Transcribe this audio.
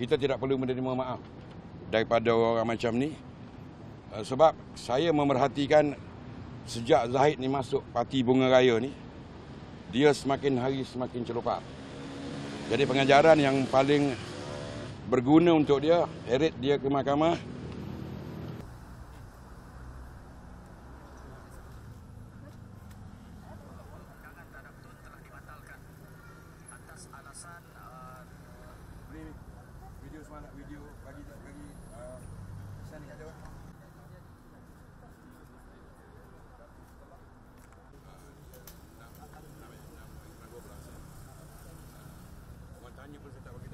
kita tidak perlu menerima maaf daripada orang macam ni. Uh, sebab saya memerhatikan sejak Zahid ni masuk parti Bunga Raya ni, dia semakin hari semakin celupat. Jadi pengajaran yang paling berguna untuk dia, heret dia ke mahkamah, lah nak video bagi tak bagi pesan dekat dia orang. Nak nak nak nak nak nak